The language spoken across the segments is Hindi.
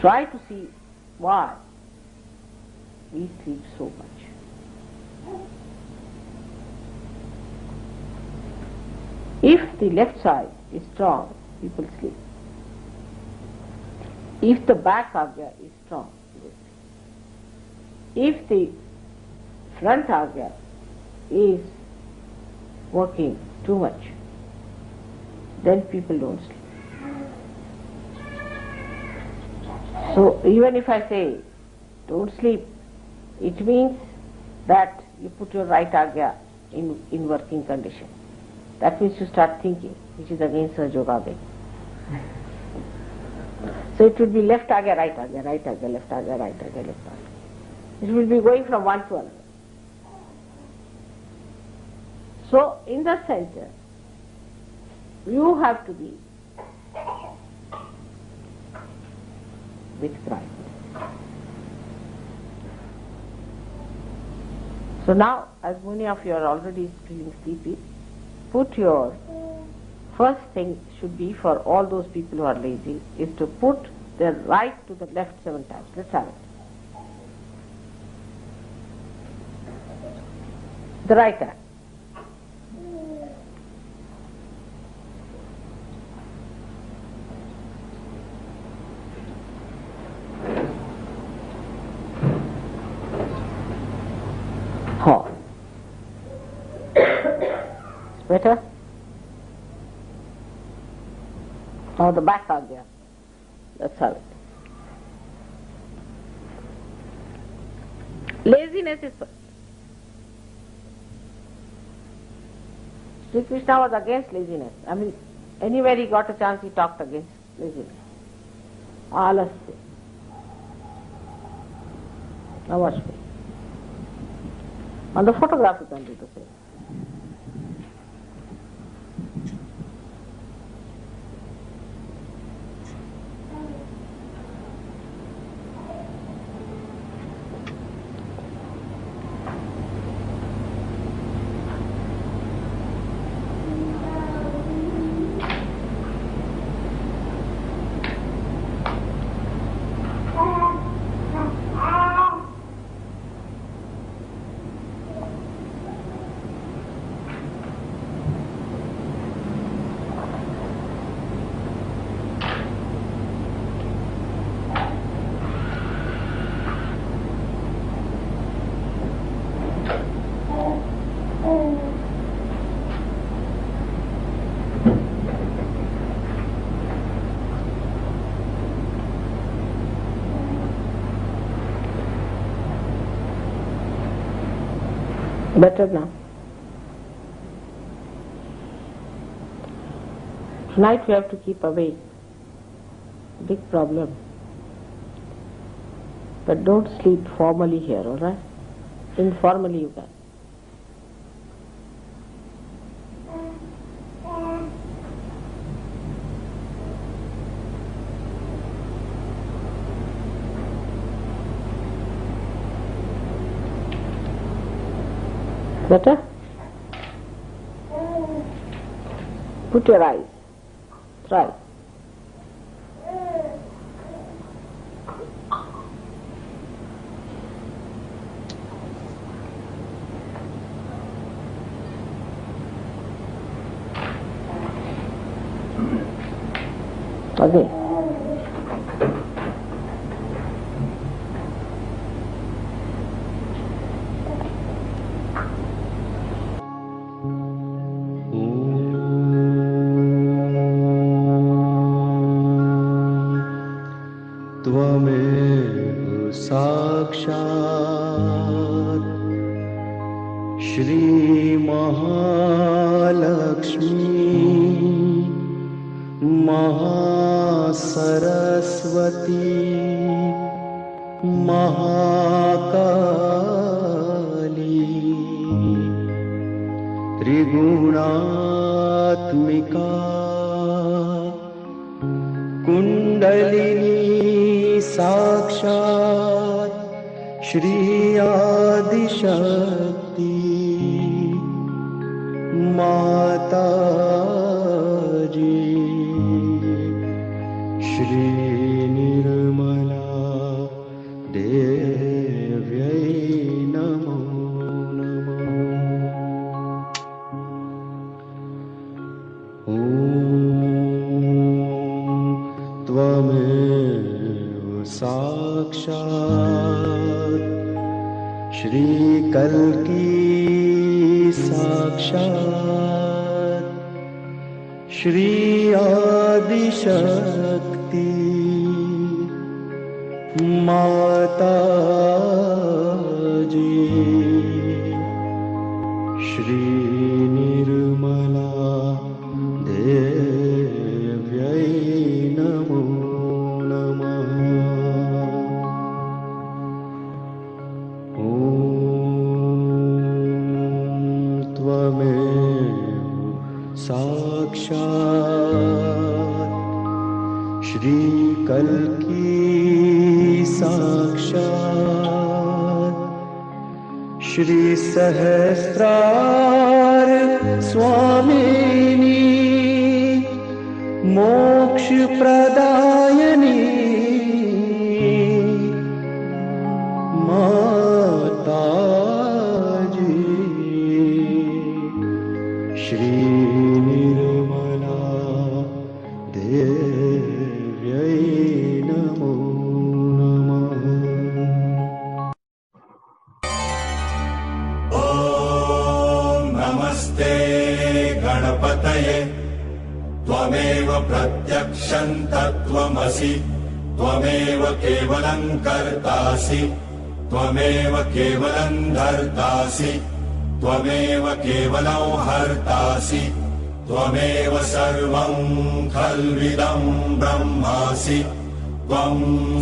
Try to see why we sleep so much. If the left side is strong, people sleep. If the back agya is strong, if the front agya is working too much, then people don't sleep. So even if I say don't sleep, it means that you put your right agya in, in working condition. That means you start thinking, which is against Sahajoga So it will be left agya, right agya, right agya, left agya, right agya, left agya. It will be going from one to another. So in the center, you have to be with Christ. So now, as many of you are already feeling sleepy, put your first thing should be for all those people who are lazy is to put the right to the left seven times. Let's have it. The right hand. Better? Now oh, the back out there. That's how it. Laziness is Sri Krishna was against laziness. I mean, anywhere he got a chance, he talked against laziness. Alasya. Now watch me. On the photograph you can do the same. Now. Tonight we have to keep away. Big problem. But don't sleep formally here, alright? Informally you can. Better? Put your eyes. Try. Okay.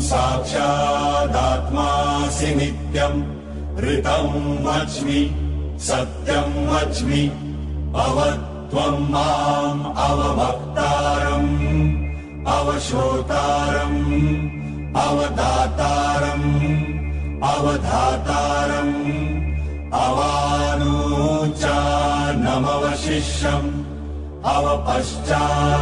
साक्षादात्मासि नित्यम् ऋतम् वच्मि सत्यम् वच्मि अव त्वम् माम् अवभक्तारम् अवशोतारम् अवदातारम् अवधातारम् अवानूचानमवशिष्यम् अवपश्चात्तात्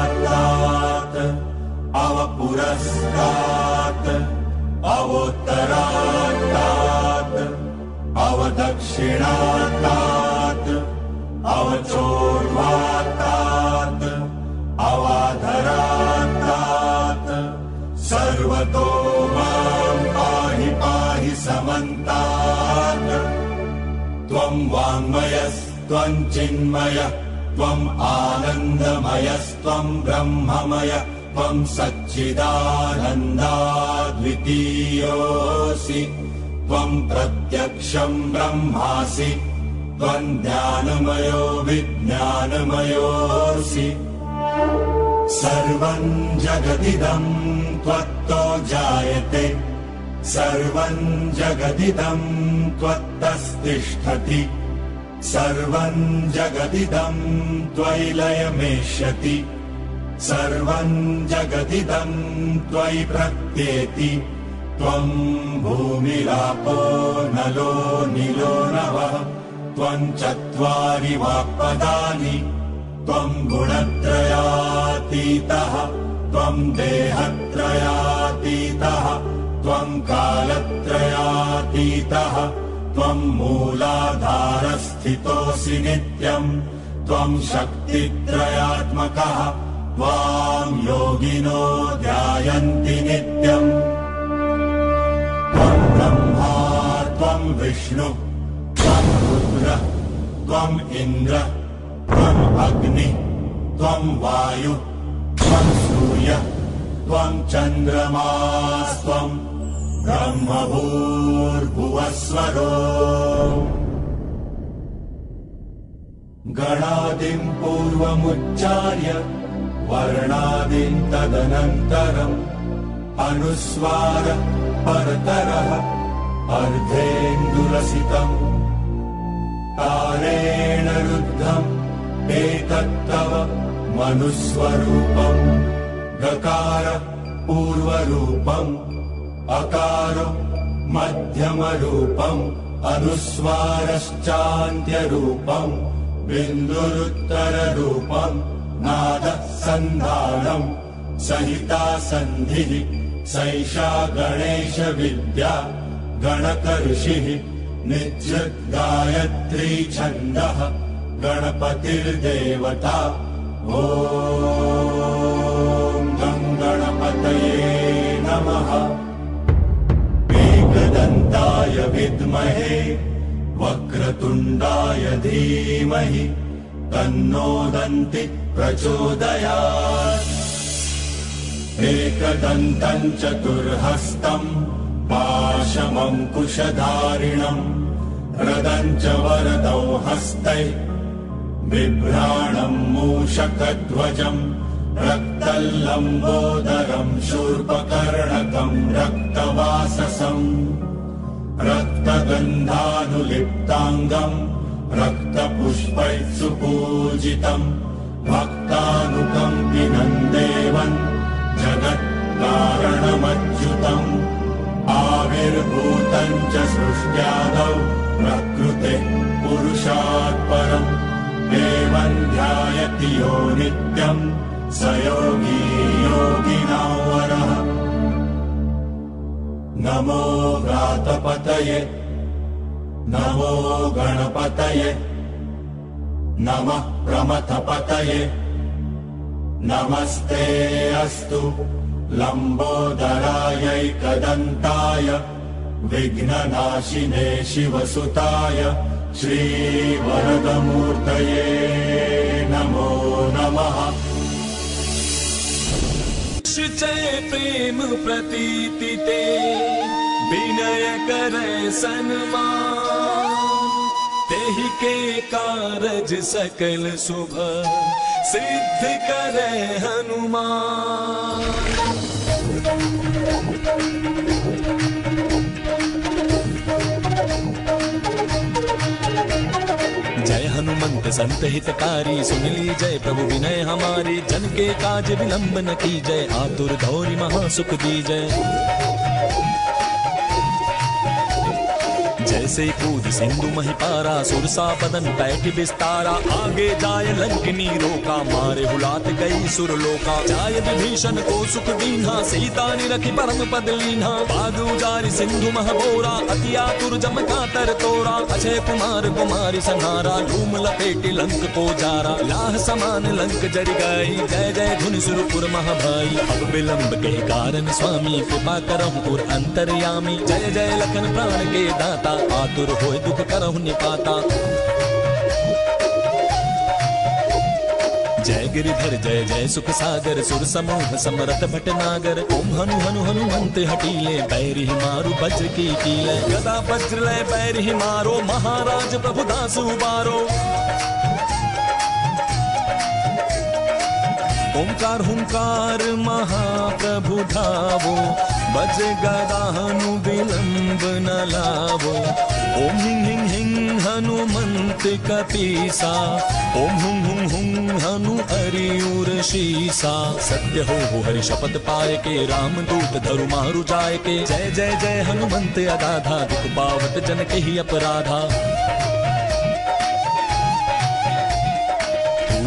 वाङ्मयस्त्वम् चिन्मय त्वम् आनन्दमयस्त्वम् ब्रह्ममय त्वम् सच्चिदानन्दाद्वितीयोऽसि त्वम् प्रत्यक्षम् ब्रह्मासि त्वम् ज्ञानमयो विज्ञानमयोऽसि। सर्वम् जगदिदम् त्वत्तो जायते सर्वम् जगदिदम् त्वत्तस्तिष्ठति सर्वम् जगदिदम् त्वयि लयमेष्यति। सर्वम् जगदिदम् त्वयि प्रत्येति। त्वम् भूमिरापो नलो निलो नवः। त्वम् चत्वारि वाक्पदानि। त्वम् गुणत्रयातीतः। त्वम् देहत्रयातीतः। त्वम् कालत्रयातीतः त्वम् मूलाधारस्थितोऽसि नित्यम्। त्वम् शक्तित्रयात्मकः। त्वाम् योगिनो ध्यायन्ति नित्यम्। त्वम् ब्रह्मा त्वम् विष्णु त्वम् रुद्र त्वम् इन्द्र त्वम् अग्नि त्वम् वायु त्वम् सूर्य त्वम् चन्द्रमास्त्वम् ब्रह्मभूर्भुवस्वरो। गणादिम् पूर्वमुच्चार्य वर्णादिम् तदनन्तरम् अनुस्वार परतरः अर्धेन्दुरसितम्। तारेण रुद्धम् एतत्तव मनुस्वरूपम् गकार पूर्वरूपम् अकार मध्यमरूपम् अनुस्वारश्चान्त्यरूपम् बिन्दुरुत्तररूपम् नादः सन्धानम् सहिता सन्धिः सैषा गणेशविद्या गणकऋषिः नित्यत् गायत्री छन्दः गणपतिर्देवता ॐ विद्महे वक्रतुण्डाय धीमहि तन्नो दन्ति प्रचोदयात् एकदन्तम् चतुर्हस्तम् पाशमङ्कुशधारिणम् रदम् च वरदौ हस्तै बिभ्राणम् मूषकध्वजम् रक्तल्लम्बोदरम् शूर्पकर्णकम् रक्तवाससम् रक्तगन्धानुलिप्ताङ्गम् रक्तपुष्पैः सुपूजितम् भक्तानुकम्पिनम् देवन् जगत्कारणमच्युतम् आविर्भूतम् च सृष्ट्यादौ प्रकृतिः पुरुषात् परम् देवम् ध्यायति यो नित्यम् स योगी योगिना वरः नमो व्रातपतये। नमो गणपतये। नमः प्रमथपतये। नमस्ते अस्तु। लम्बोदरायैकदन्ताय विघ्ननाशिने शिवसुताय। श्रीवरदमूर्तये नमो नमः चय प्रेम प्रतीति ते। विनय कर सन्मान। के कारज सकल शुभ। सिद्ध करे हनुमान। हनुमंत संत हितकारी सुन ली जय प्रभु विनय हमारी। जन के काज विलंब न की जय। आतुर गौरी महासुख दी जय। जैसे कूद सिंधु महिपारा, सुरसा बदन पैठ बिस्तारा आगे जाय लंकिनी रोका, मारे हुलात गई सुर लोका। जाय विभीषण को सुख दीन्हा, सीता निरखी परम पद लीना बाग उजारी सिंधु महबोरा अति आतुर जम कातर तोरा। अजय कुमार कुमारी संहारा, धूम लपेटी लंक को जारा। लाह समान लंक जर गई, जय जय धुन सुरपुर महाभाई। अब विलंब के कारण स्वामी, कृपा करम और अंतर्यामी। जय जय लखन प्राण के दाता आतुर होए दुख करहु निपाता। जय गिरिधर, जय जय सुख सागर, सुर समूह समरथ भटनागर ओम हनु हनु, हनुमंत हटीले, बैर ही मारु वज्र की कीले। गदा वज्र लय बैर ही मारो, महाराज प्रभु दास उबारो ओंकार हुंकार महाप्रभु धावो, बज गदाहनु विलंब न लावो। ओम हिंग हिंग हिंग हनुमंत कपीसा ओम हुं हुं हुं हनु अरियुर शीसा। सत्य हो हो हरि शपथ पाए के, राम दूत धरु मारु जाय के। जय जय जय हनुमंत अगाधा, दुख पावत जन के ही अपराधा।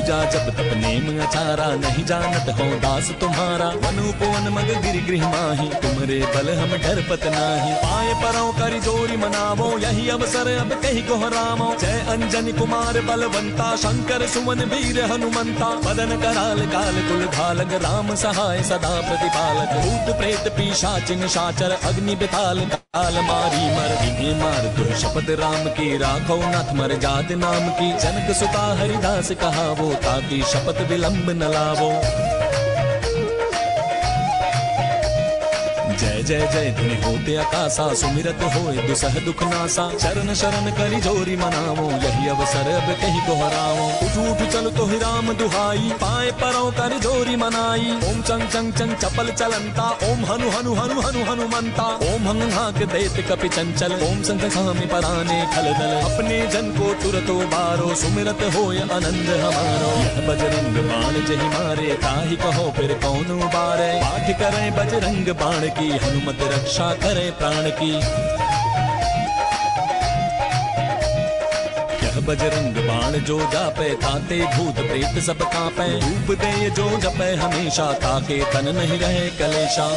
पूजा जब तप नेम अचारा नहीं जानत हो दास तुम्हारा। मनु पवन मग गिर गृह माही तुमरे बल हम डर पत नाही। पाए परो करि जोरी मनावो, यही अवसर अब कही को रामो जय अंजन कुमार बलवंता, शंकर सुमन वीर हनुमंता। बदन कराल काल कुल धालक राम सहाय सदा प्रतिपालक। भूत प्रेत पीशाच निशाचर अग्नि बिताल काल मारी मर इन्हें मार शपथ राम की, राखो नाथ मर जात नाम की। जनक सुता हरिदास कहावो ताकि शपथ विलंब न लावो जय जय धुनि होते आकाशा, सुमिरत होए दुसह दुख नासा चरण शरण करि जोरी मनावो, यही अवसर अब कहीं को हराओ उठ उठ, चल तो ही राम दुहाई, पाए परो कर जोरी मनाई। ओम चंग चंग चंग चपल चलंता, ओम हनु हनु हनु हनु हनुमंता। ओम हंग हाक देत कपि चंचल, ओम संत स्वामी पराने खल दल। अपने जन को तुरतो बारो, सुमिरत होय आनंद हमारो। बजरंग बाण, जही मारे ताहि कहो फिर कौन उबारे। पाठ करे बजरंग बाण की हनुमत रक्षा करे प्राण की। यह बजरंग बाण जो जापे, ताते भूत प्रेत सब कांपे। धूप दे जो जपे, हमेशा ताके तन नहीं रहे कलेशा।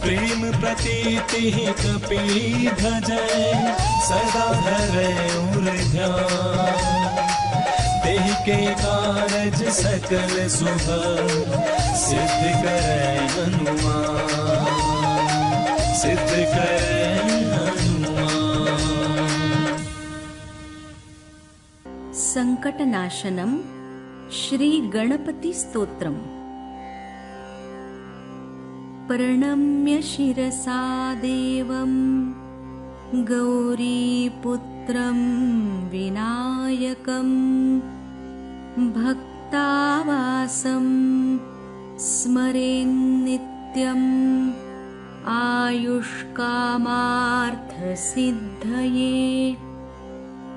प्रेम प्रतीति ही कपी भजय सदा धरे उर ध्यान। के कारज सकल सुभ सिद्ध करे हनुमान सिद्ध करे हनुमान। सङ्कटनाशनं श्रीगणपतिस्तोत्रम् प्रणम्य शिरसा देवं गौरीपुत्रं विनायकं भक्तावासं स्मरेन्नित्यम् आयुष्कामार्थसिद्धये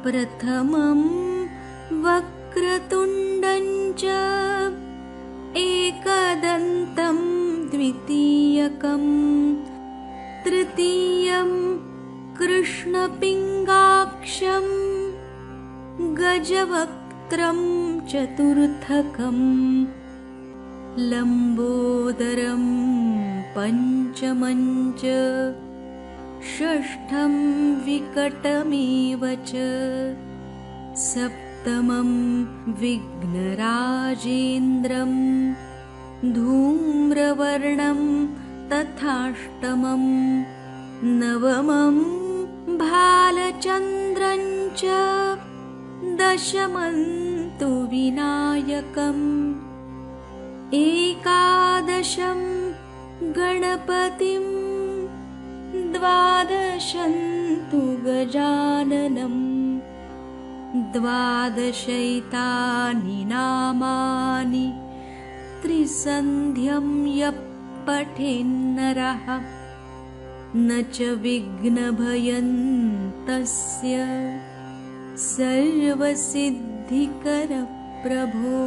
प्रथमं वक्रतुण्डं च एकदन्तं द्वितीयकं तृतीयं कृष्णपिङ्गाक्षं चतुर्थकम् लम्बोदरं पञ्चमञ्च षष्ठं विकटमेव च सप्तमं विघ्नराजेन्द्रं धूम्रवर्णं तथाष्टमं नवमं भालचन्द्रं च दशमं तु विनायकम्। एकादशं गणपतिम्। द्वादशं तु गजाननम् द्वादशैतानि नामानि। त्रिसन्ध्यं यः पठेन्नरः। न च विघ्नभयं सर्वसिद्धिकरप्रभो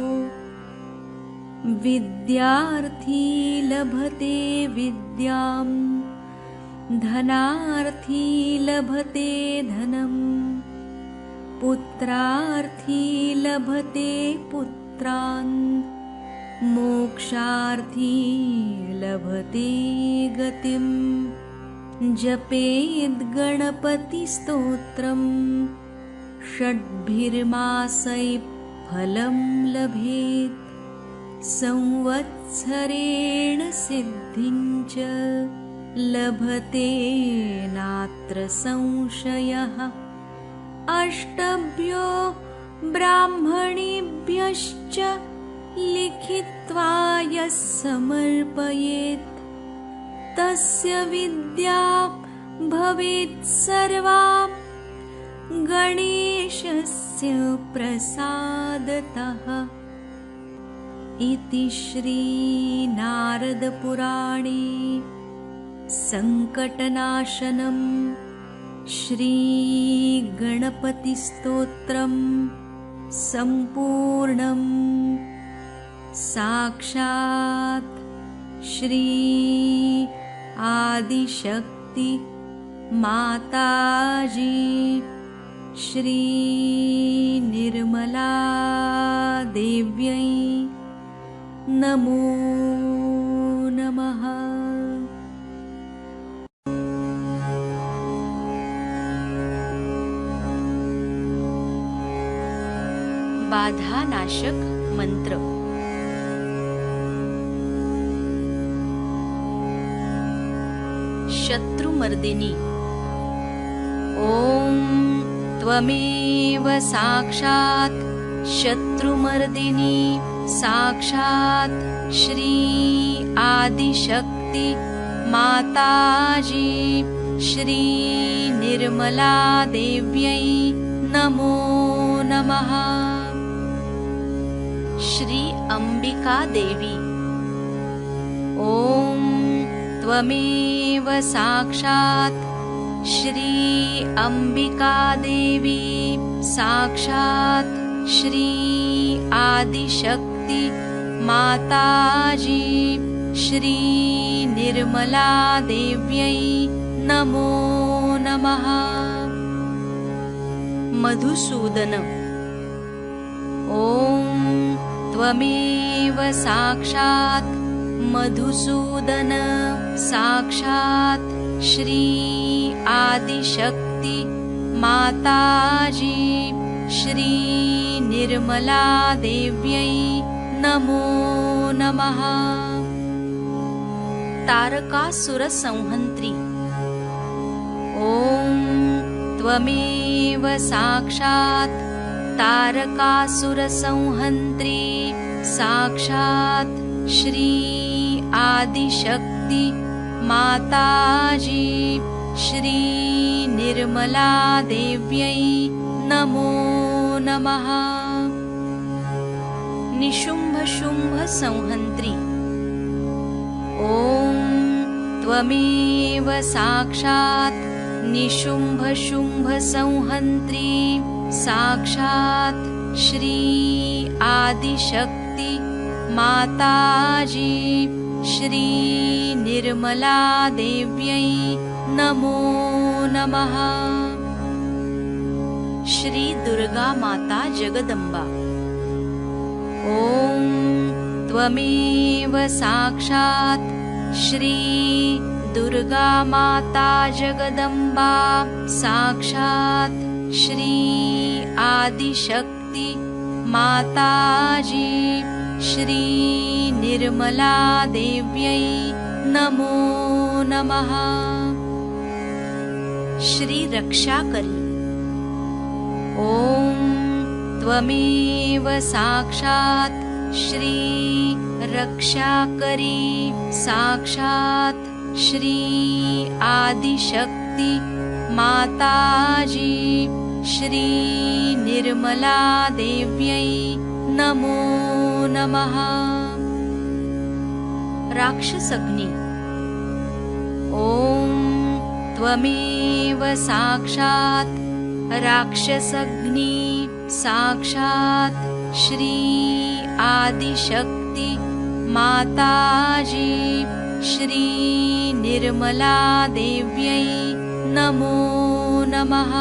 विद्यार्थी लभते विद्याम् धनार्थी लभते धनम् पुत्रार्थी लभते पुत्रान् मोक्षार्थी लभते गतिम् जपेद्गणपतिस्तोत्रम् षड्भिर्मासैः फलं लभेत्। संवत्सरेण सिद्धिं च लभते नात्र संशयः। अष्टभ्यो ब्राह्मणेभ्यश्च लिखित्वा यः समर्पयेत्। तस्य विद्या भवेत् सर्वा गणेशस्य प्रसादतः। इति श्रीनारदपुराणे सङ्कटनाशनं श्रीगणपतिस्तोत्रं सम्पूर्णम् साक्षात् श्री आदिशक्ति माताजी श्री निर्मला देव्यै नमो नमः। बाधानाशक मंत्र। शत्रुमर्दिनी। ॐ त्वमेव साक्षात् शत्रुमर्दिनी साक्षात् श्री आदिशक्ति माताजी श्री निर्मला देव्यै नमो नमः। श्री अम्बिका देवी। ॐ त्वमेव साक्षात् श्री अम्बिका देवी साक्षात् श्री आदिशक्ति माताजी श्री निर्मला देव्यै नमो नमः। मधुसूदन। ॐ त्वमेव साक्षात् मधुसूदन साक्षात् श्री आदिशक्ति माताजी श्री निर्मला देव्यै नमो नमः। तारकासुरसंहन्त्री ॐ त्वमेव साक्षात् तारकासुरसंहन्त्री साक्षात् श्री आदिशक्ति माताजी श्री निर्मला देव्यै नमो नमः। निशुम्भशुम्भसंहन्त्री ॐ त्वमेव साक्षात् निशुम्भशुम्भसंहन्त्री साक्षात् श्री आदिशक्ति माताजी श्री निर्मला देव्यै नमो नमः। श्री दुर्गा माता जगदम्बा। ॐ त्वमेव साक्षात् श्री दुर्गा माता जगदम्बा साक्षात् श्री आदिशक्ति माताजी श्रीनिर्मलादेव्यै नमो नमः। श्रीरक्षाकरी ॐ त्वमेव साक्षात् श्रीरक्षाकरी साक्षात् श्री आदिशक्ति माताजी श्रीनिर्मलादेव्यै नमो नमः। राक्षसग्नि। ॐ त्वमेव साक्षात् राक्षसग्नि साक्षात् श्री आदिशक्ति माताजी श्री निर्मला देव्यै नमो नमः।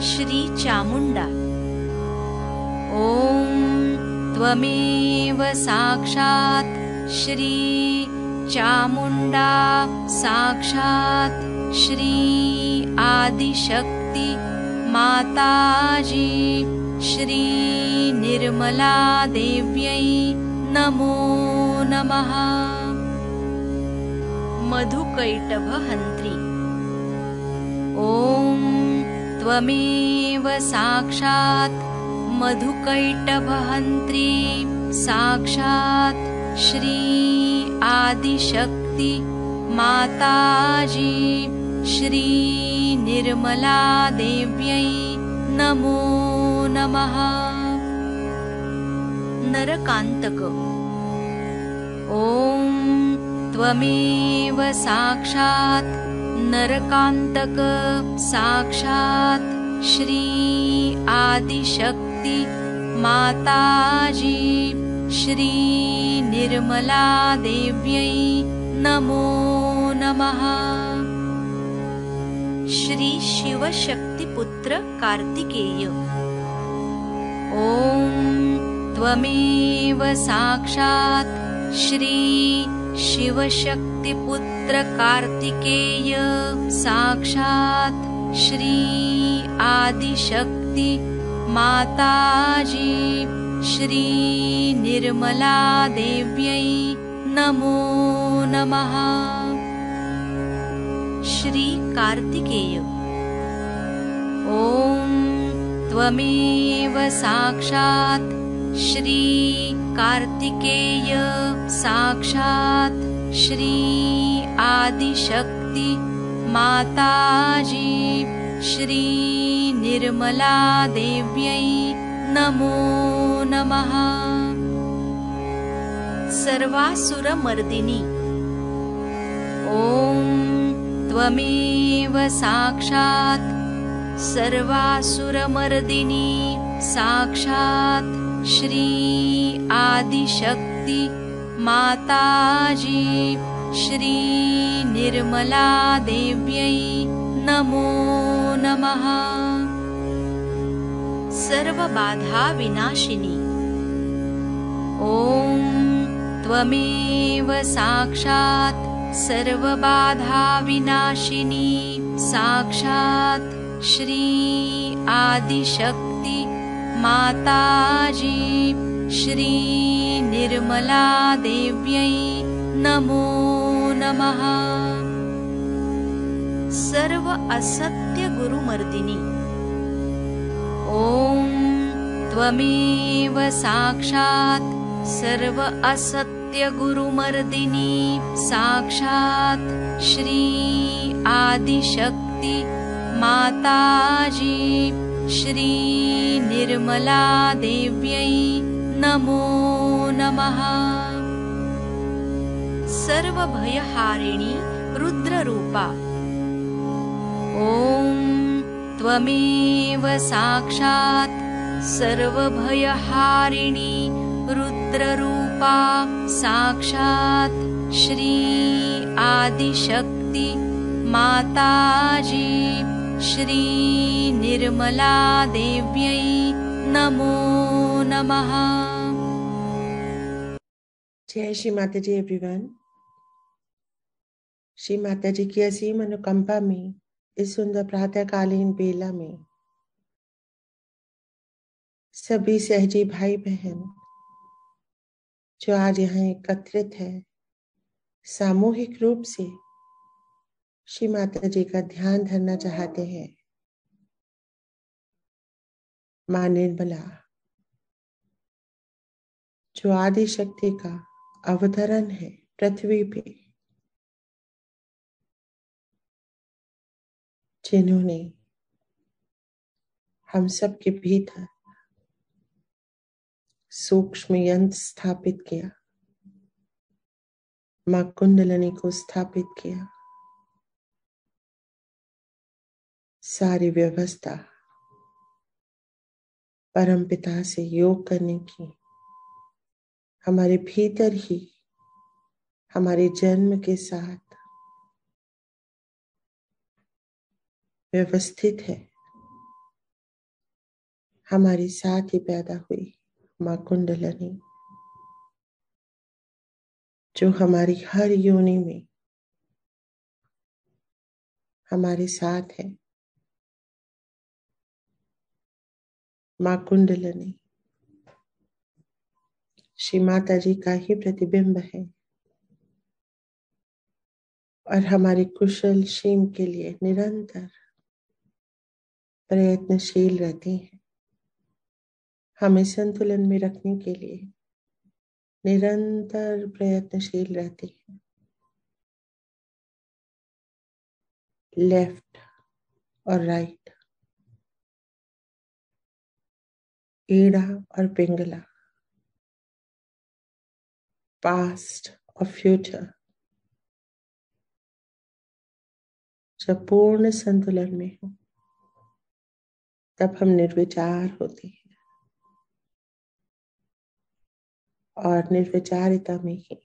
श्री चामुण्डा ॐ त्वमेव साक्षात् श्री चामुण्डा साक्षात् श्री आदिशक्ति माताजी श्री निर्मला देव्यै नमो नमः। मधुकैटभहन्त्री। ॐ त्वमेव साक्षात् मधुकैटभहन्त्री साक्षात् श्री आदिशक्ति माताजी श्री निर्मला देव्यै नमो नमः। नरकान्तक ॐ त्वमेव साक्षात् नरकान्तक साक्षात् श्री आदिशक्ति माताजी श्री निर्मला देव्यै नमो नमः। श्री शिवशक्तिपुत्र कार्तिकेय। ॐ त्वमेव साक्षात् श्री शिवशक्तिपुत्र कार्तिकेय साक्षात् श्री आदिशक्ति माताजी ीनिर्मलादेव्यै नमो नमः। ॐ त्वमेव साक्षात्। श्रीकार्त्तिकेय साक्षात्। श्री आदिशक्ति माताजी। श्री निर्मला देव्यै नमो नमः। सर्वासुरमर्दिनी ॐ त्वमेव साक्षात्। सर्वासुरमर्दिनी साक्षात् श्री आदिशक्ति माताजी। श्रीनिर्मलादेव्यै नमो नमः। सर्वबाधा विनाशिनी ॐ त्वमेव साक्षात् सर्वबाधा विनाशिनी साक्षात् श्री आदिशक्ति माताजी। श्री निर्मला देव्यै नमो नमः सर्व असत्य गुरुमर्दिनी। ॐ त्वमेव साक्षात् सर्व असत्य गुरुमर्दिनी साक्षात् श्री आदिशक्ति माताजी श्री निर्मला देव्यै नमो नमः। सर्वभयहारिणी रुद्ररूपा ॐ त्वमेव साक्षात् सर्वभयहारिणी रुद्ररूपा साक्षात् श्री आदिशक्ति माताजी श्री निर्मला देव्यै नमो नमः। जय श्री माता जी एवरीवन श्री माता जी की असीम अनुकंपा में इस सुंदर प्रातःकालीन बेला में सभी सहजी भाई बहन जो आज यहाँ एकत्रित है, सामूहिक रूप से श्री माता जी का ध्यान धरना चाहते हैं। माँ निर्मला, जो आदि शक्ति का अवतरण है पृथ्वी पे जिन्होंने हम सब के भीतर सूक्ष्म यंत्र स्थापित किया, माँ कुंडलनी को स्थापित किया, सारी व्यवस्था परम पिता से योग करने की, हमारे भीतर ही, हमारे जन्म के साथ व्यवस्थित है। हमारे साथ ही पैदा हुई, माँ कुंडलनी, जो हमारी हर योनि में हमारे साथ है। माँ कुंडलनी, श्री माता जी का ही प्रतिबिंब है। और हमारे कुशल क्षेम के लिए निरंतर प्रयत्नशील रहती हैं। हमें संतुलन में रखने के लिए निरंतर प्रयत्नशील रहती हैं। लेफ़्ट और राइट ईड़ा और पिंगला पास्ट और फ्यूचर जब पूर्ण संतुलन में हो। तब हम निर्विचार होते हैं। और निर्विचारिता में ही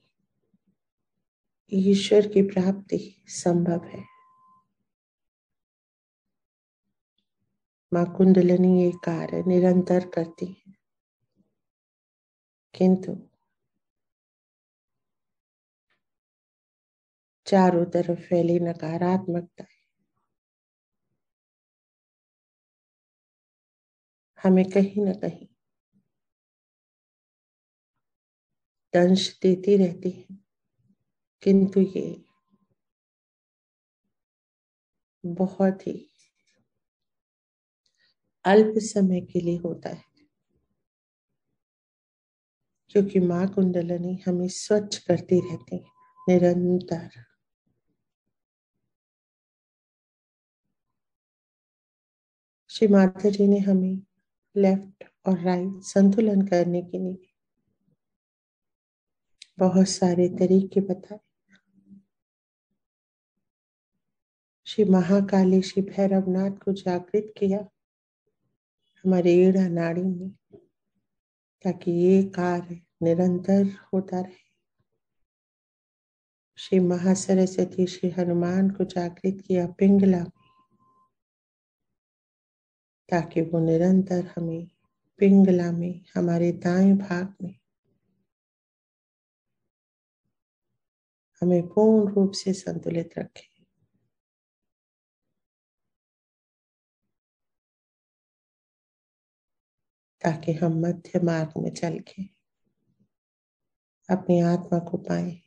ईश्वर की प्राप्ति संभव है। माँ कुंडलनी ये कार्य निरंतर करती है। किंतु चारों तरफ़ फैली नकारात्मकता हमें कहीं ना कहीं दंश देती रहती है। किंतु ये बहुत ही अल्प समय के लिए होता है। क्योंकि माँ कुंडलनी हमें स्वच्छ करती रहती है, निरंतर। श्री माता जी ने हमें लेफ़्ट और राइट संतुलन करने के लिए। बहुत सारे तरीके बताए। श्री महाकाली, श्री भैरवनाथ को जागृत किया हमारे ईड़ा नाड़ी में, ताकि ये कार्य निरंतर होता रहे। श्री महासरस्वती, श्री हनुमान को जागृत किया, पिंगला में ताकि वो निरंतर हमें पिंगला में, हमारे दाएँ भाग में, हमें पूर्ण रूप से संतुलित रखे। ताकि हम मध्य मार्ग में चल के अपनी आत्मा को पाए।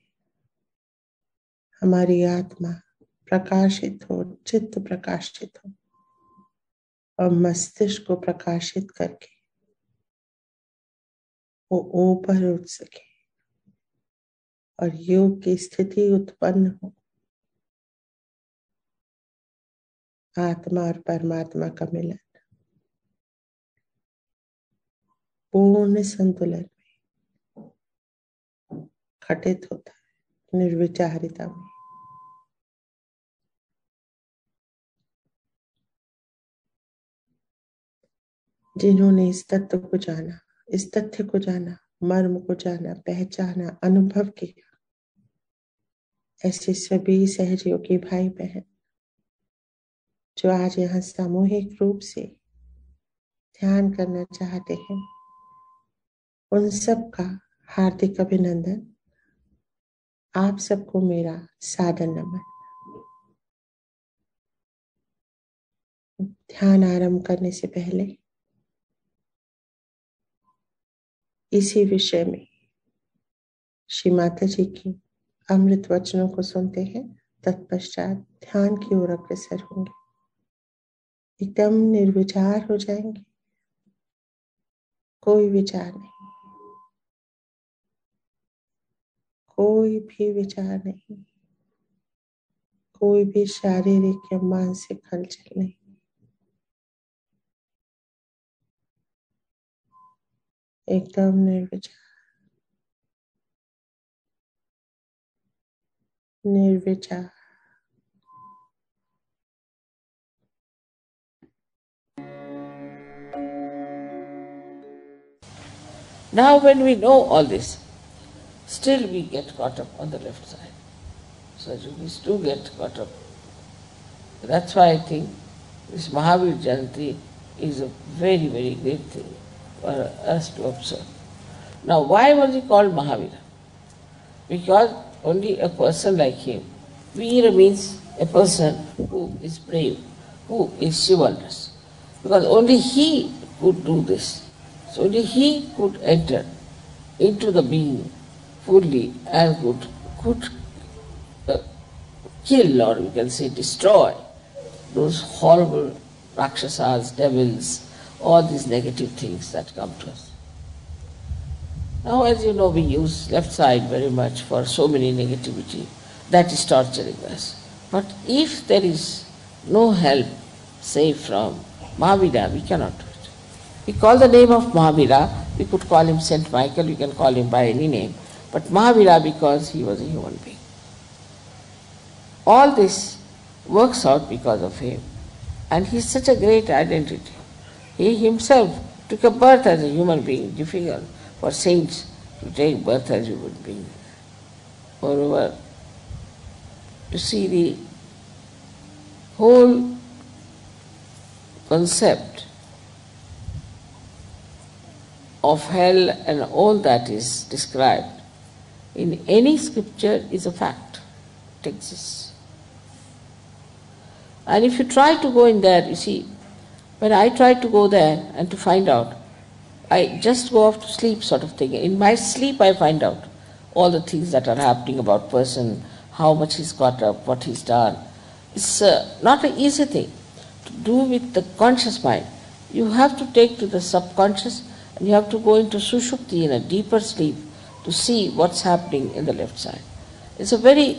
हमारी आत्मा प्रकाशित हो, चित्त प्रकाशित हो। और मस्तिष्क को प्रकाशित करके वो ऊपर उठ सके और योग की स्थिति उत्पन्न हो। आत्मा और परमात्मा का मिलन। पूर्ण संतुलन में घटित होता है, निर्विचारिता में। जिन्होंने इस तत्व को जाना, इस तथ्य को जाना, मर्म को जाना, पहचाना, अनुभव किया। ऐसे सभी सहयोगी भाई बहन जो आज यहाँ सामूहिक रूप से ध्यान करना चाहते हैं, उन सब का हार्दिक अभिनंदन। आप सबको मेरा सादर नमन। ध्यान आरंभ करने से पहले इसी विषय में श्री माता जी की अमृत वचनों को सुनते हैं। तत्पश्चात ध्यान की ओर अग्रसर होंगे। एकदम निर्विचार हो जाएँगे। कोई विचार नहीं। कोई भी विचार नहीं। कोई भी शारीरिक या मानसिक हलचल नहीं। एकदम निर्विचार निर्विचार Now, when we know all this, still we get caught up on the left side. So, yogis do get caught up. That's why I think this Mahavir Jayanti is a very, very great thing for us to observe. Now, why was he called Mahavira? Because only a person like him, Veera means a person who is brave, who is chivalrous. Because only he could do this. So only he could enter into the being fully and could, could uh, kill or you can say destroy those horrible rakshasas, devils, all these negative things that come to us. Now, as you know, we use left side very much for so many negativity. That is torturing us. But if there is no help, say from Mahavira, we cannot do it. We call the name of Mahavira, we could call him Saint Michael, we can call him by any name, but Mahavira because he was a human being. All this works out because of him. And he is such a great identity. He himself took a birth as a human being, difficult for saints to take birth as a human being. Moreover, to see the whole concept of hell and all that is described in any scripture is a fact. It exists. And if you try to go in there, you see, when I try to go there and to find out, I just go off to sleep sort of thing. In my sleep I find out all the things that are happening about person, how much he's got up, what he's done. It's uh, not an easy thing to do with the conscious mind. You have to take to the subconscious and you have to go into sushupti in a deeper sleep to see what's happening in the left side. It's a very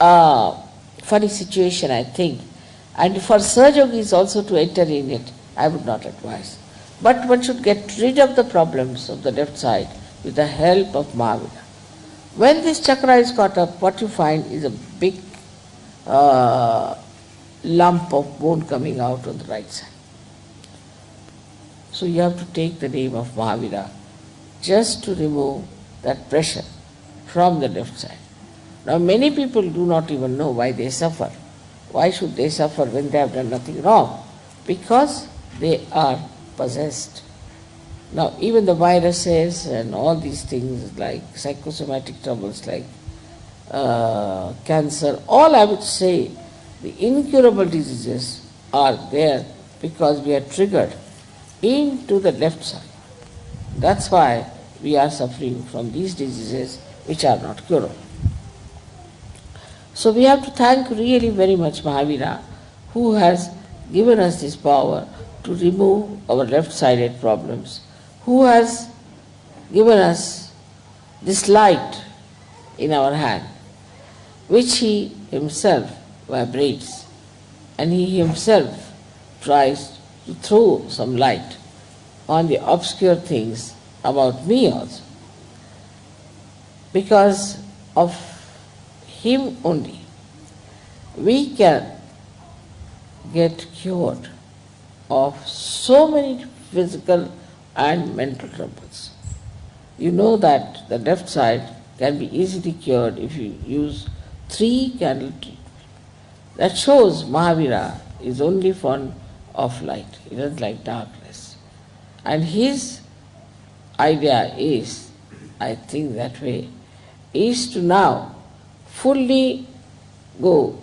uh, funny situation, I think. And for Yogis also to enter in it, I would not advise. But one should get rid of the problems of the left side with the help of Mahavira. When this chakra is caught up, what you find is a big uh, lump of bone coming out on the right side. So you have to take the name of Mahavira just to remove that pressure from the left side. Now, many people do not even know why they suffer. Why should they suffer when they have done nothing wrong? Because they are possessed. Now, even the viruses and all these things like psychosomatic troubles like uh, cancer, all I would say, the incurable diseases are there because we are triggered into the left side. That's why we are suffering from these diseases which are not curable. So we have to thank really very much Mahavira who has given us this power to remove our left-sided problems, who has given us this light in our hand, which he himself vibrates, and he himself tries to throw some light on the obscure things about me also. Because of him only, we can get cured of so many physical and mental troubles. You know that the left side can be easily cured if you use three candle treatment. That shows Mahavira is only fond of light. He doesn't like darkness. And his idea is, I think that way, is to now fully go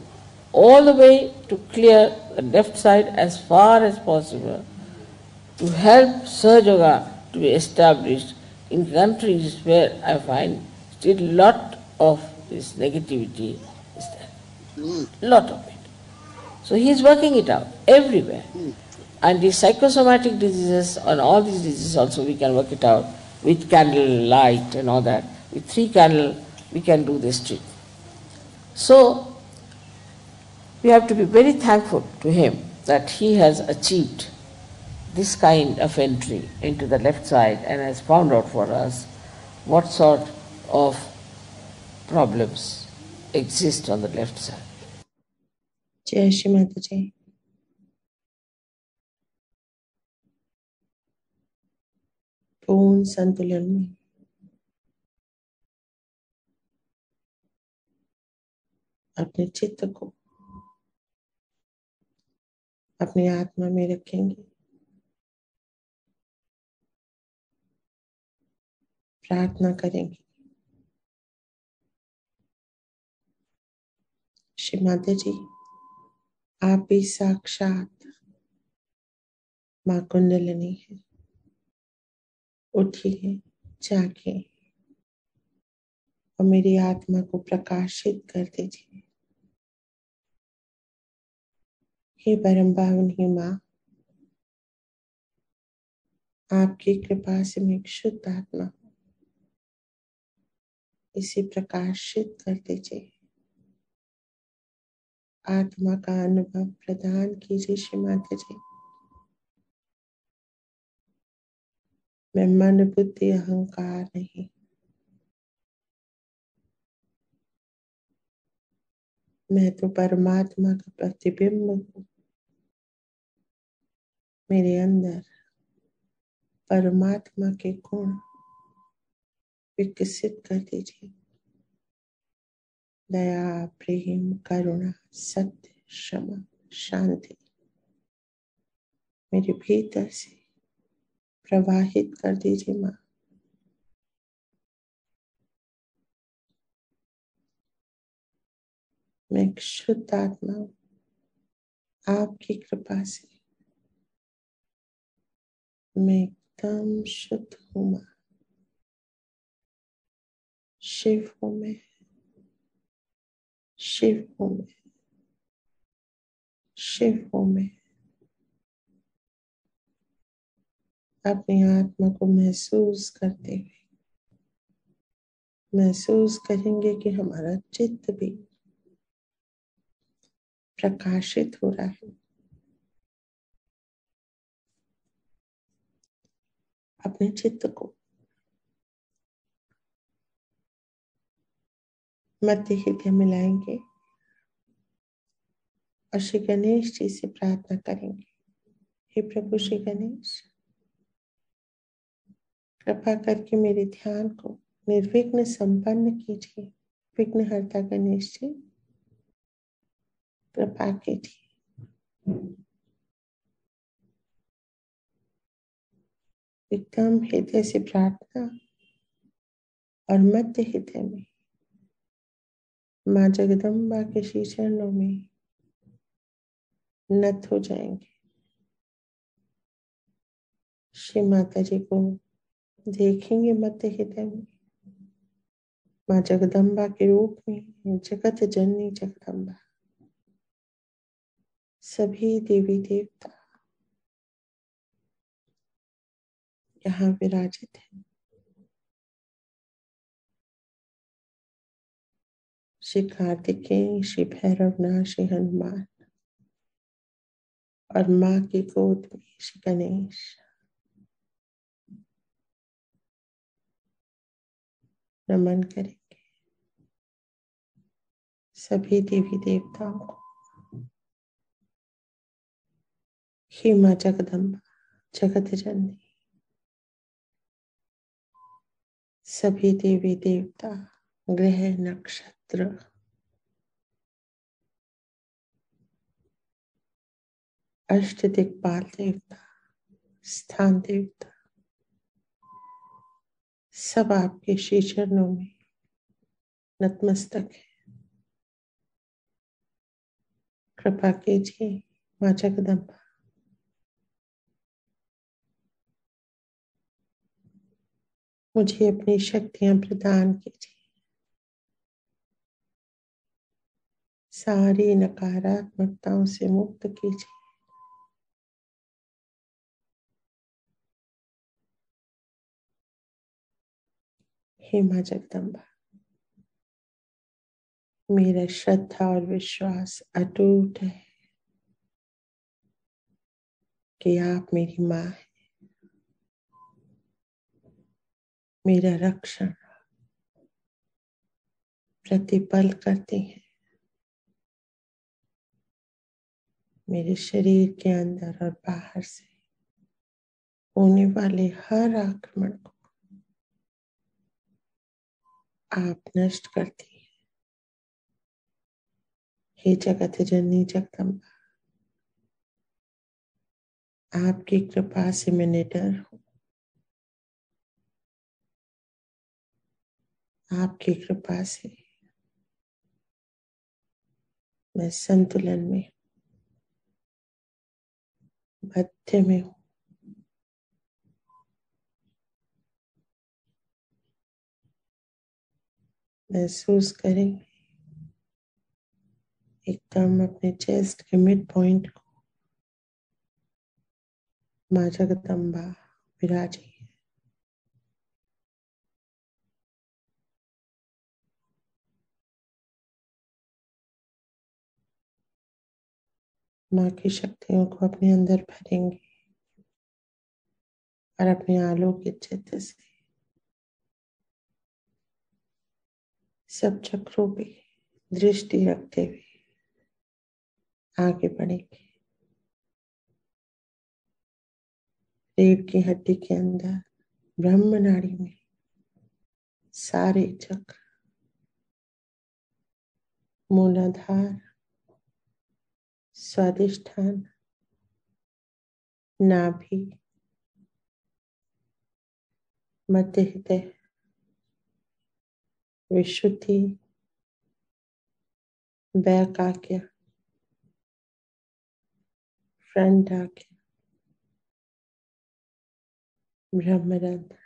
all the way to clear the left side as far as possible to help Sahaja Yoga to be established in countries where I find still lot of this negativity is there. Hmm. Lot of it. So he is working it out everywhere. Hmm. And the psychosomatic diseases and all these diseases also we can work it out with candle light and all that. With three candle we can do this treatment. So we have to be very thankful to him that he has achieved this kind of entry into the left side and has found out for us what sort of problems exist on the left side. Jai Shri Mataji. अपने चित्त को अपनी आत्मा में रखेंगे। प्रार्थना करेंगे। श्री माता जी, आप भी साक्षात माँ कुंडलिनी है। उठिए जागे और मेरी आत्मा को प्रकाशित कर दीजिए। हे परम पावनी माँ, आपकी कृपा से मैं शुद्ध आत्मा इसे प्रकाशित कर दीजिए। आत्मा का अनुभव प्रदान कीजिए श्री माता जी। मैं मन बुद्धि अहंकार नहीं मैं तो परमात्मा का प्रतिबिंब हूँ। मेरे अंदर परमात्मा के गुण विकसित कर दीजिए। दया, प्रेम, करुणा, सत्य, क्षमा, शांति मेरे भीतर से प्रवाहित कर दीजिए माँ। मैं शुद्ध आत्मा हूँ। आपकी कृपा से। मैं एकदम शुद्ध हूँ माँ। शिव हूँ मैं। शिव हूँ मैं। शिव हूँ मैं। अपनी आत्मा को महसूस करते हुए। महसूस करेंगे कि हमारा चित्त भी प्रकाशित हो रहा है। अपने चित्त को मध्य हृदय मिलाएँगे और श्री गणेश जी से प्रार्थना करेंगे। हे प्रभु श्री गणेश, कृपा करके मेरे ध्यान को निर्विघ्न संपन्न कीजिए। विघ्नहर्ता गणेश जी कृपा कीजिए एकदम हृदय से प्रार्थना और मध्य हृदय में। माँ जगदम्बा के श्री चरणों में नत हो जाएँगे। श्री माता जी को देखेंगे मध्य हृदय में। माँ जगदम्बा के रूप में जगत जननी जगदम्बा। सभी देवी देवता यहाँ विराजित है। श्री कार्तिकेय, श्री भैरवनाथ श्री हनुमान और माँ की गोद में श्री गणेश। नमन करेंगे। सभी देवी देवताओं को हे माँ जगदम्बा जगत जननी सभी देवी देवता ग्रह नक्षत्र अष्ट दिक्पाल देवता स्थान देवता सब आपके श्री चरणों में नतमस्तक है कृपा कीजिए माँ जगदम्बा मुझे अपनी शक्तियाँ प्रदान कीजिए। सारी नकारात्मकताओं से मुक्त कीजिए। हे माँ जगदम्बा, मेरा श्रद्धा और विश्वास अटूट है कि आप मेरी माँ है। मेरा रक्षण प्रतिपल करती हैं। मेरे शरीर के अंदर और बाहर से होने वाले हर आक्रमण को आप नष्ट करती है। हे जगत जननी जगदम्बा, आपकी कृपा से मैं निडर हूँ। आपकी कृपा से। मैं संतुलन में मध्य में हूँ। महसूस करेंगे। एकदम अपने चेस्ट के मिड पॉइंट को। माँ जगदम्बा विराजी। माँ की शक्तियों को अपने अंदर भरेंगे और अपने आलोकित चित्त से सब चक्रों पे दृष्टि रखते हुए आगे बढ़ेंगे। रीढ़ की हड्डी के अंदर ब्रह्म नाड़ी में सारे चक्र, मूलाधार स्वादिष्ठान नाभि मध्य हृदय विशुद्धि वैकाक्य फ्रंटाक्य ब्रह्मरंध्र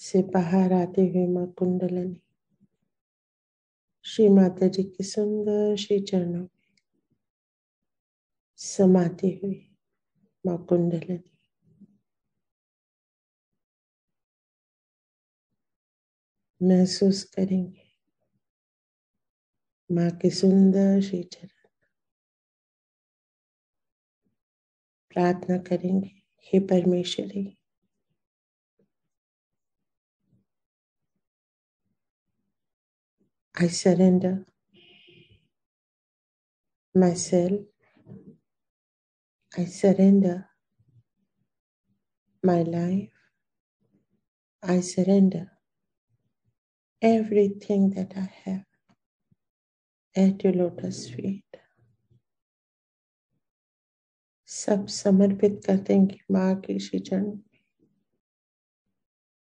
से बाहर आते हुए माँ कुंडलनी श्री माता जी के सुंदर श्री चरणों में समाती हुई, माँ कुंडलनी। महसूस करेंगे माँ के सुंदर श्री चरण। प्रार्थना करेंगे, हे परमेश्वरी I surrender myself. I surrender my life. I surrender everything that I have at your lotus feet. सब समर्पित कर देंगे माँ के श्री चरण में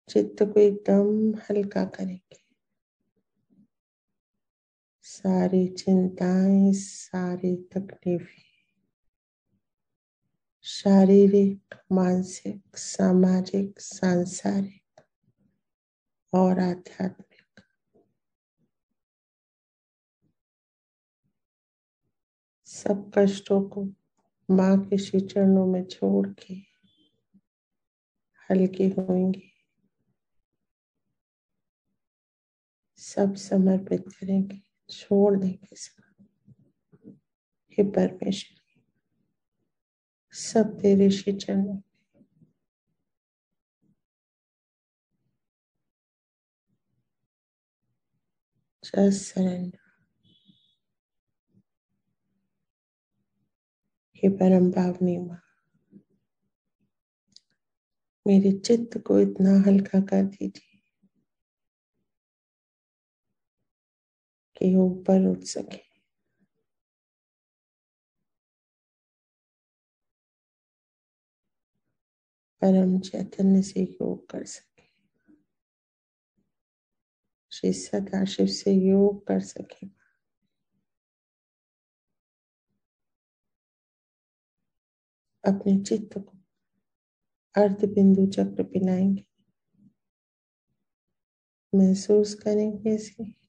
चित्त को एकदम हल्का करेंगे सारी चिंताएँ, सारी तकलीफें। शारीरिक, मानसिक, सामाजिक, सांसारिक और आध्यात्मिक। सब कष्टों को माँ के चरणों में छोड़ के हल्के होंगे। सब समर्पित करेंगे। छोड़ देंगे सब हे परमेश्वर, सब तेरे श्री चरणों just surrender. हे परम पावनी माँ, मेरे चित्त को इतना हल्का कर दीजिए कि ऊपर उठ सके। परम चैतन्य से योग कर सके। श्री सदाशिव से योग कर सके। अपने चित्त को अर्ध बिंदु चक्र पिलाएँगे महसूस करेंगे इसे।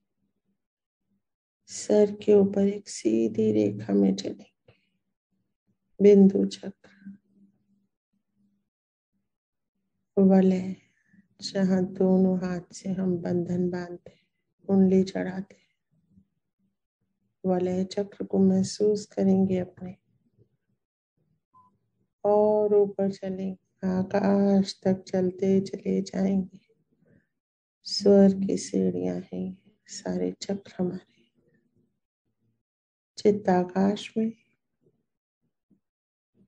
सर के ऊपर एक सीधी रेखा में चलेंगे बिंदु चक्र। वलय जहाँ दोनों हाथ से हम बंधन बांधते, कुंडली चढ़ाते। वलय चक्र को महसूस करेंगे अपने। और ऊपर चलेंगे आकाश तक चलते चले जाएँगे। स्वर की सीढ़ियाँ हैं, सारे चक्र हमारे। चित्त आकाश में।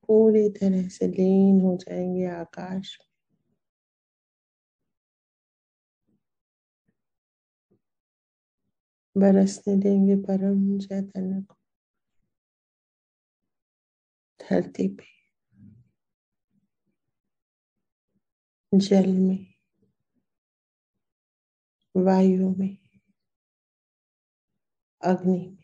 पूरी तरह से लीन हो जाएँगे आकाश। में बरसने देंगे परम चैतन्य को। धरती पे। जल में। वायु में। अग्नि में।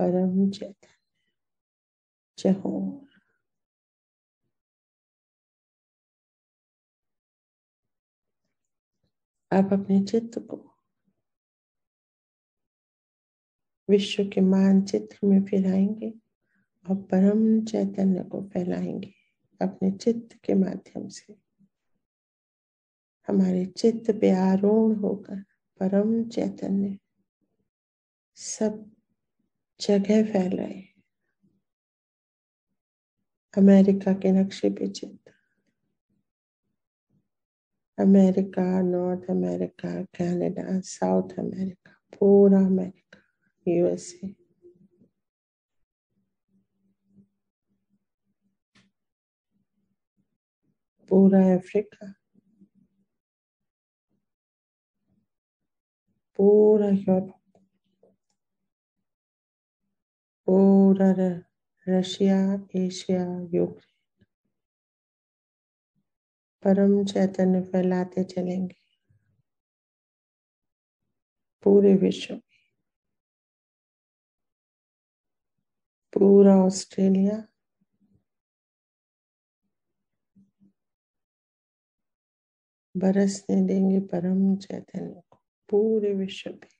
परम चैतन्य आप अपने चित्त को विश्व के मानचित्र में फिराएँगे और परम चैतन्य को फैलाएँगे अपने चित्त के माध्यम से हमारे चित्त पे आरोढ़ होकर परम चैतन्य सब जगह फैल रहे अमेरिका के नक्शे पे चित्त America, North America, Canada, South America, पूरा अमेरिका, यूएसए। पूरा अफ्रीका। पूरा यूरोप। पूरा रशिया एशिया यूक्रेन परम चैतन्य फैलाते चलेंगे। पूरे विश्व में। पूरा ऑस्ट्रेलिया। बरसने देंगे परम चैतन्य को। पूरे विश्व पे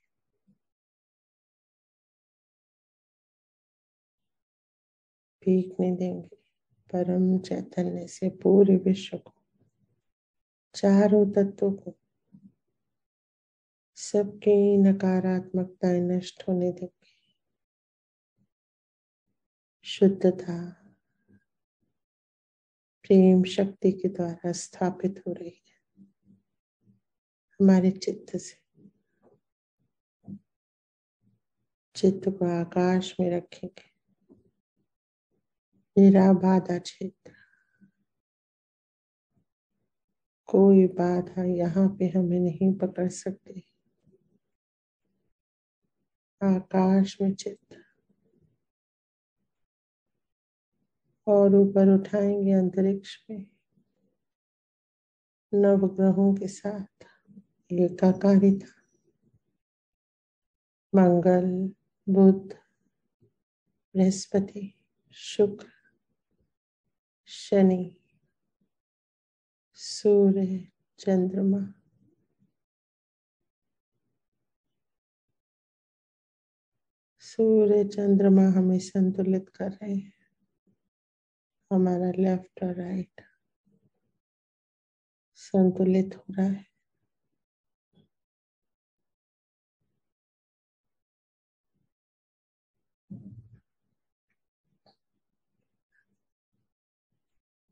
भीखने देंगे, परम चैतन्य से पूरे विश्व को, चारों तत्वों को, सबकी नकारात्मकताएँ नष्ट होने देंगे। शुद्धता प्रेम शक्ति के द्वारा स्थापित हो रही है। हमारे चित्त से। चित्त को आकाश में रखेंगे। मेरा बाधा क्षेत्र कोई बाधा यहाँ पे हमें नहीं पकड़ सकते। आकाश में चित्र और ऊपर उठाएँगे अंतरिक्ष में। नवग्रहों के साथ एकाकारिता। मंगल, बुध, बृहस्पति, शुक्र। शनि सूर्य चंद्रमा सूर्य चंद्रमा हमें संतुलित कर रहे हैं। हमारा लेफ़्ट और राइट संतुलित हो रहा है।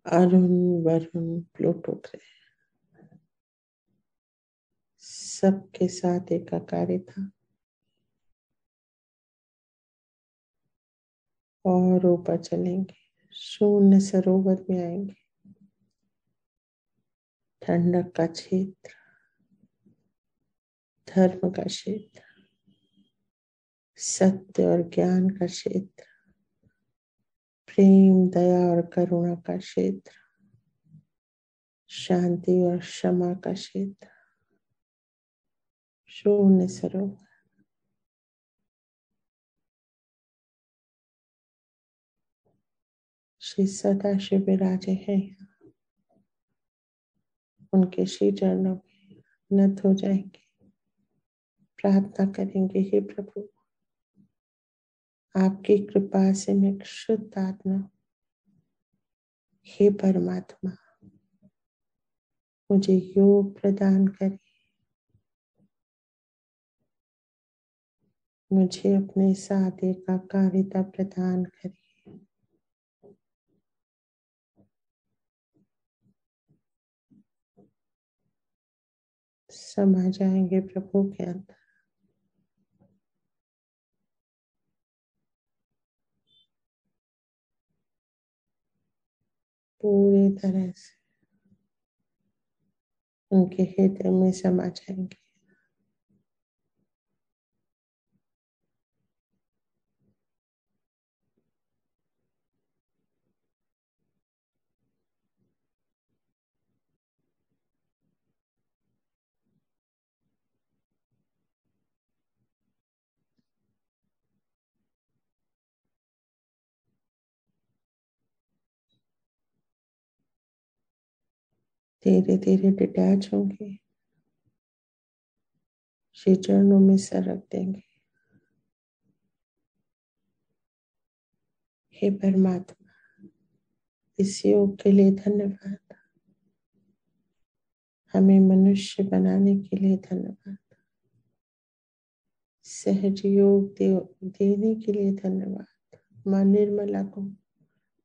अरुण वरुण प्लूटो ग्रह सबके साथ एकाकारी था। और ऊपर चलेंगे। शून्य सरोवर में आएँगे। ठंडक का क्षेत्र। धर्म का क्षेत्र। सत्य और ज्ञान का क्षेत्र। प्रेम, दया और करुणा का क्षेत्र। शांति और क्षमा का क्षेत्र। शून्य सरोवर श्री सदा शिव विराजे हैं। उनके श्री चरणों में नत हो जाएँगे। प्रार्थना करेंगे, हे प्रभु आपकी कृपा से मैं शुद्ध आत्मा, हे परमात्मा, मुझे योग प्रदान करें। मुझे अपने साथ एकाकारिता प्रदान करें। समा जाएँगे प्रभु के अंदर। पूरी तरह से। उनके हृदय में समा जाएँगे। धीरे धीरे डिटैच होंगे। श्री चरणों में सर रख देंगे। हे परमात्मा, इस योग के लिए धन्यवाद। हमें मनुष्य बनाने के लिए धन्यवाद। सहज योग देने के लिए धन्यवाद। माँ निर्मला को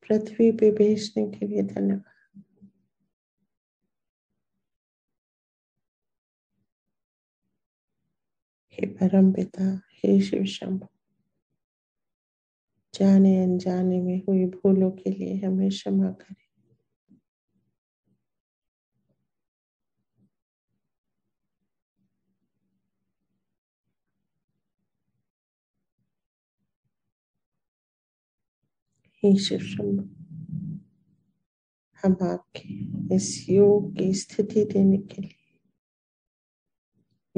पृथ्वी पे भेजने के लिए धन्यवाद। हे परम पिता हे शिव शंभु। जाने अनजाने में हुई भूलों के लिए हमें क्षमा करें। शिव शंभु, हम आपके इस योग की स्थिति देने के लिए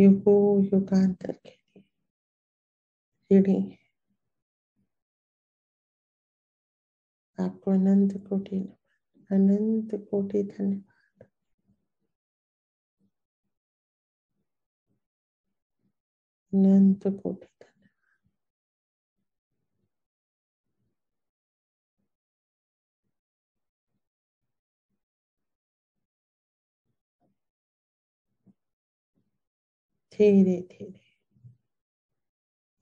युगो युगांतर के लिए ऋणी आपको अनंत कोटि अनंत कोटि धन्यवाद। अनंत कोटि। धीरे धीरे।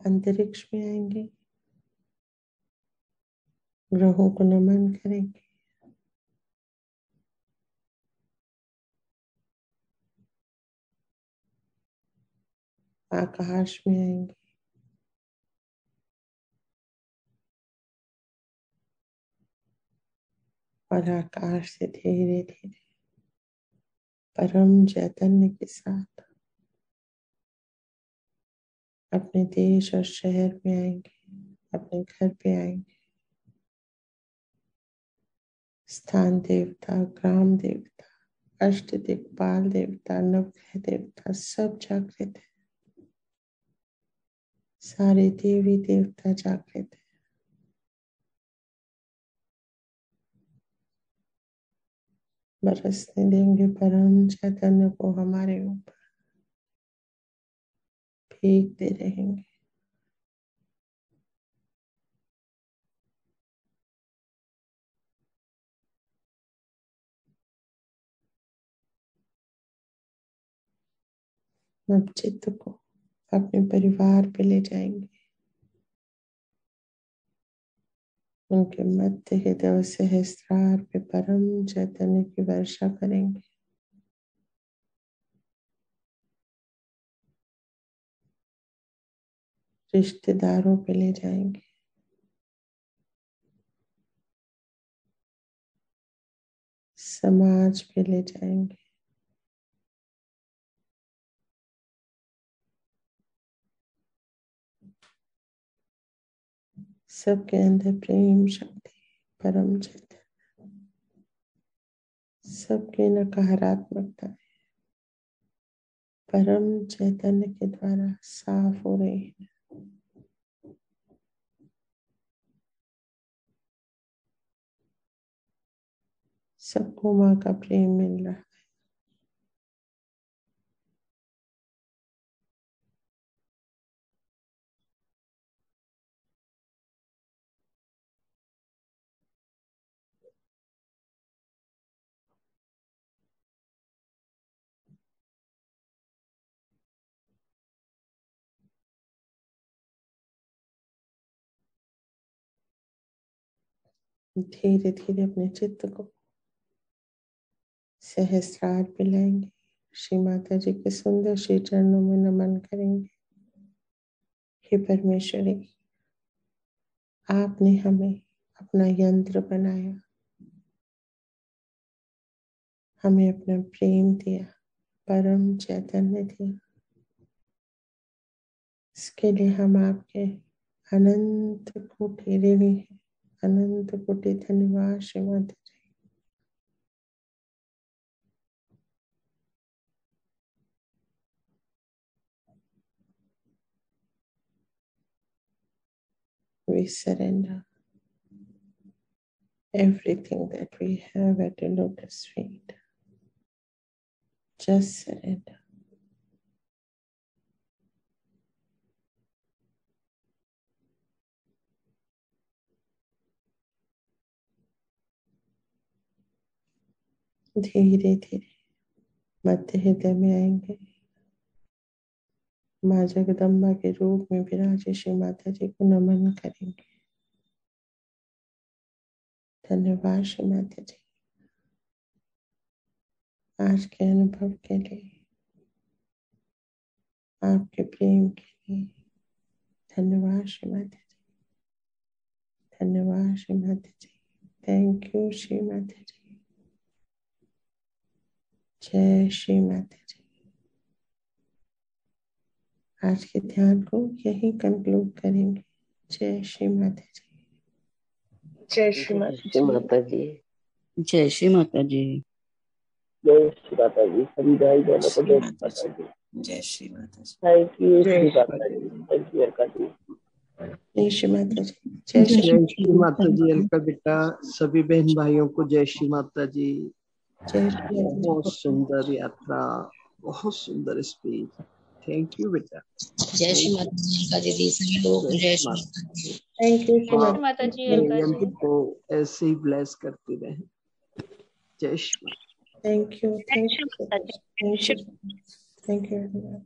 अंतरिक्ष में आएँगे। ग्रहों को नमन करेंगे। आकाश में आएँगे। और आकाश से धीरे धीरे। परम चैतन्य के साथ। अपने देश और शहर में आएँगे, अपने घर पे आएँगे। स्थान देवता, ग्राम देवता, अष्ट दिक्पाल देवता, नवग्रह देवता, सब जागृत है। सारे देवी देवता जागृत है। बरसने देंगे परम चैतन्य को हमारे ऊपर। फेंकते रहेंगे। चित्त को अपने परिवार पे ले जाएँगे। उनके मध्य हृदय सहस्त्रार पे परम चैतन्य की वर्षा करेंगे। रिश्तेदारों पे ले जाएँगे। समाज पे ले जाएँगे। सबके अंदर प्रेम शक्ति, परम चैतन्य सबके नकारात्मकता परम चैतन्य के द्वारा साफ़ हो रही है। सबको माँ का प्रेम मिल रहा है। धीरे धीरे अपने चित्त को सहस्रार पे लाएँगे श्री माता जी के सुंदर श्री चरणों में नमन करेंगे। हे परमेश्वरी, आपने हमें अपना यंत्र बनाया। हमें अपना प्रेम दिया, परम चैतन्य दिया इसके लिए हम आपके अनंत कोटि ऋणी है। अनंत कोटि धन्यवाद, Shri Mata we surrender everything that we have at the lotus feet. Just surrender. धीरे धीरे मध्य हृदय में आएंगे माँ जगदम्बा के रूप में विराजे श्री माता जी को नमन करेंगे। धन्यवाद श्री माता जी आज के अनुभव के लिए, आपके प्रेम के लिए धन्यवाद श्री माता जी धन्यवाद श्री माता जी थैंक यू श्री माता जी जय श्री माता जी आज के ध्यान को यही कंक्लूड करेंगे जय श्री माता जी जय श्री माता जी जय श्री माता जी जय श्री माता जी सभी भाई बहनों को जय श्री माता जी जय श्री माता जी थैंक यू जय श्री माता जी थैंक यू अलका जी जय श्री माता जी जय श्री माता जी अलका बेटा सभी बहन भाइयों को जय श्री माता जी जय श्री माता जी बहुत सुंदर यात्रा बहुत सुंदर speech थैंक यू बेटा जय श्री माता जी का दीदी सभी लोग जय श्री माता जी थैंक यू श्री हाँ, माता माता जी अलका मरियम जी को ऐसे ही ब्लेस करते रहे जय Shri Mata thank you thank Shri you Mata ji thank you thank you